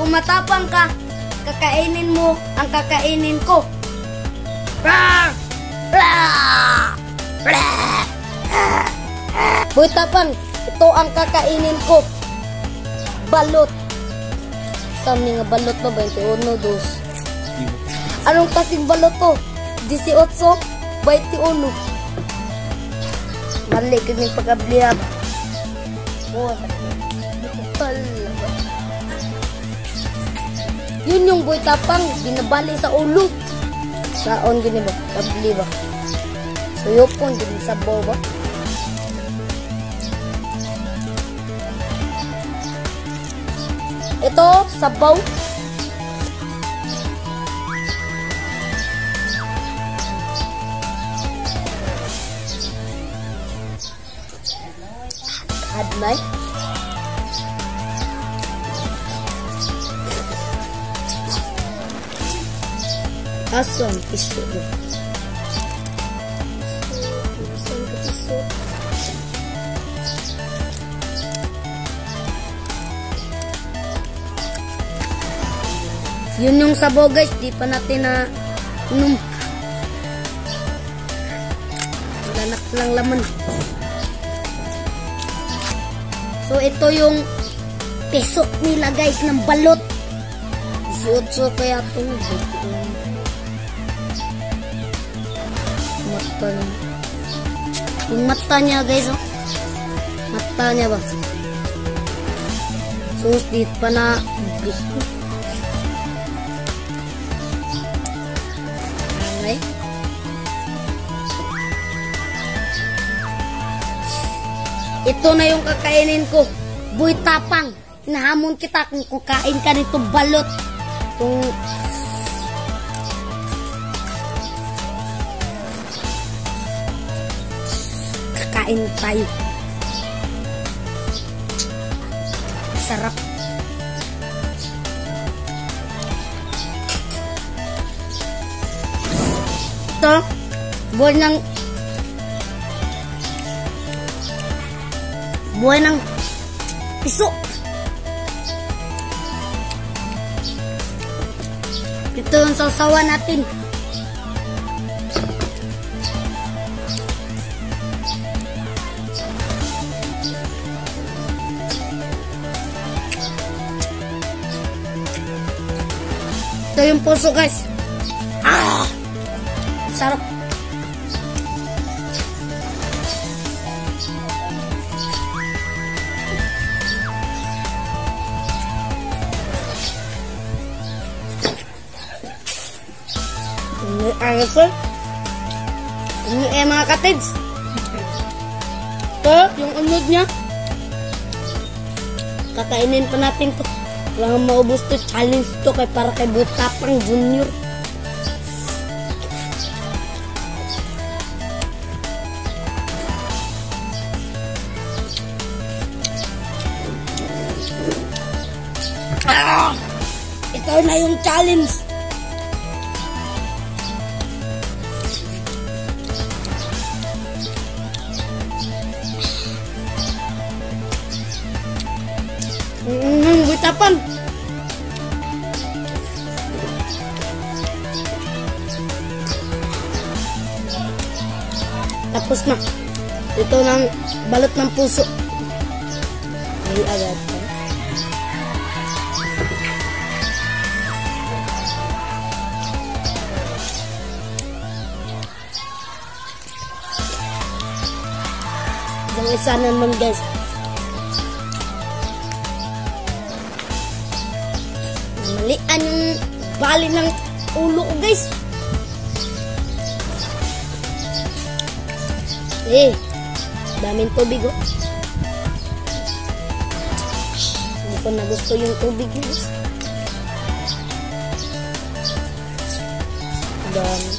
kung matapang ka, kakainin mo ang kakainin ko. Boy tapang, ito ang kakainin ko. Balot. Kami nga balot ba? 21 dos. Anong kasing balot to? 18, 21. Mali ka ng pagkabliya ba? Oh, Pala. Yun yung boy tapang, binabali sa ulo. Saon gini ba? Kabli ba? Suyopon, gini sa ba? Ito, sabaw. Hadmay. Asan ka piso? Yun yung sabaw guys, di pa natin na inom. Lanak lang laman. So ito yung peso nila guys ng balot. 18 kaya ito. Mata niya guys oh. Mata niya ba? So di pa na Okay. Ito na yung kakainin ko. Buy tapang. Nahamon kita kung kukain ka nito balot. Kung kakain tayo. Sarap. Ito, buhay ng buhay ng piso. Ito yung sasawa natin. Ito yung puso guys. Ah! Sarap. Ini ayos eh. Ini eh mga katids. Ito, yung unod niya. Kakainin pa natin to. Wala nga maubos to. Challenge to kay para kay Butapang Junior. Ah! Ito na yung challenge. Mm, butapan. Na. Ito ng balot ng puso. Ay, agad. Yung isa naman guys. Malian yung bali ng ulo ko guys. Eh, daming tubig oh. Hindi ko na gusto yung tubig guys. Dami.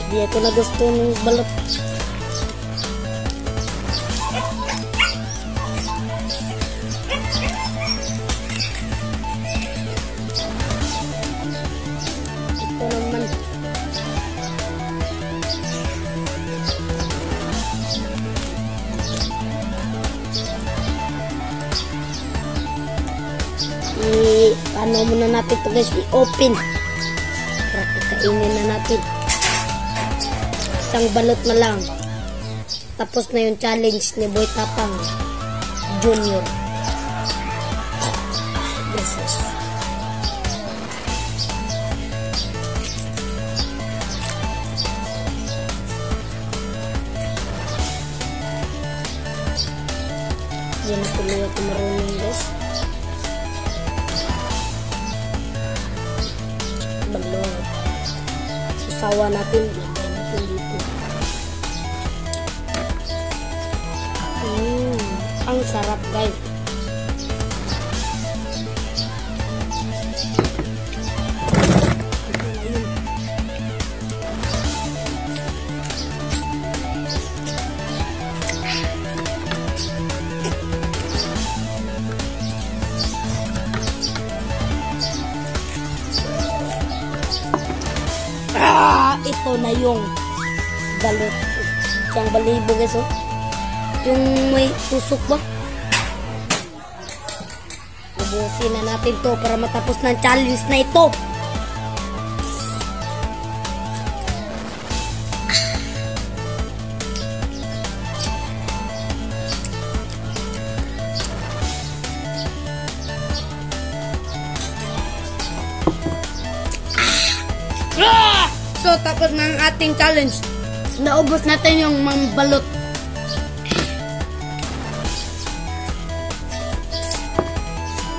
Hindi ako na gusto ng balot. Ano muna natin to guys, i-open. Para kakainin na natin. Isang balot na lang. Tapos na yung challenge ni Boy Tapang Junior. Yes, yes. Yan na tuloy ako Susawa natin. Lagay natin. Mm, ang sarap guys. Ito na yung balot. Yung balibo guys oh. Yung may tusok ba? Ubusin na natin to para matapos ng challenge na ito. So, tapos ang ating challenge. Naubos natin yung mga balot.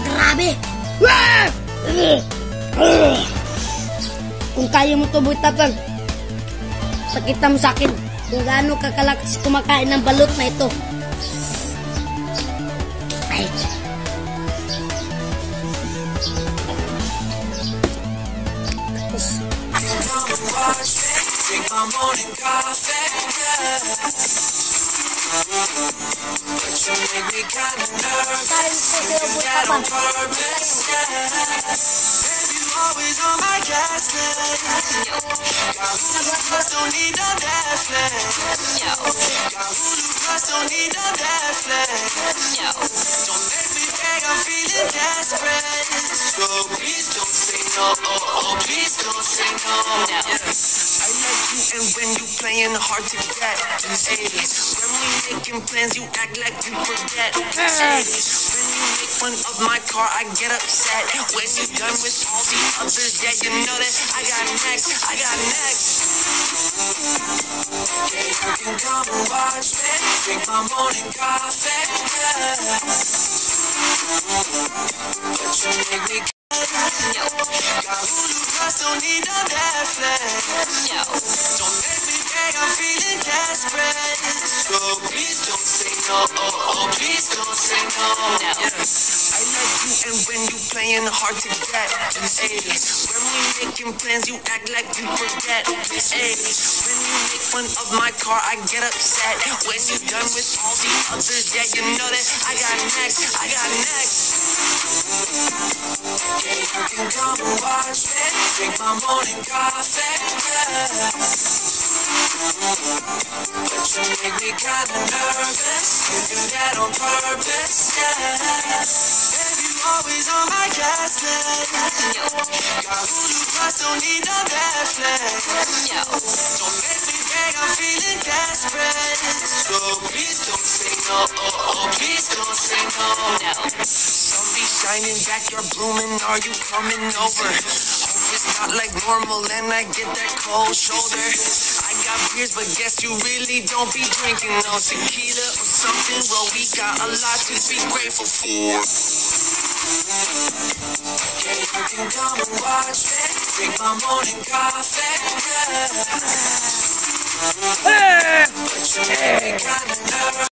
Grabe! Kung kaya mo to, Boy Tapang, pakita mo sa akin kung gaano kakalakas kumakain ng balot na ito. Ay. Drink my morning coffee, yeah. But you make me kinda nervous. ko That on purpose. Baby, you always on my gas tank. Got Hulu Plus, don't need no Netflix. Got Hulu Plus, don't need no Netflix. Don't make me beg, I'm feeling desperate. So please don't say no, oh, oh, please don't say no. I like you and when you playing hard to get. Ayy, when we making plans, you act like you forget. Ayy, when you make fun of my car, I get upset. When you done with all the others, yeah, you know that I got next, I got next. Yeah, you can come and watch me drink my morning coffee. But you make me Got don't need no Netflix. Don't make me beg, I'm feeling desperate. So please don't say no, oh, oh, please don't say no. I like you and when you playing hard to get. Ayy, when we making plans, you act like you forget. Ayy, when you make fun of my car, I get upset. When you're done with all the others, yeah, you know that I got next, I got next. Yeah, you can come and watch me drink my morning coffee. Yeah. But you make me kinda nervous. You do that on purpose, yeah. Baby, you always on my gas. Got Hulu Plus, don't need no Netflix. Don't make me beg, I'm feeling desperate. So please don't say no, oh, oh, please don't say no. Be shining back, you're blooming, are you coming over? Hope it's not like normal and I get that cold shoulder. I got beers, but guess you really don't be drinking no tequila or something. Well, we got a lot to be grateful for. Yeah, you can come and watch me drink my morning coffee. Yeah. But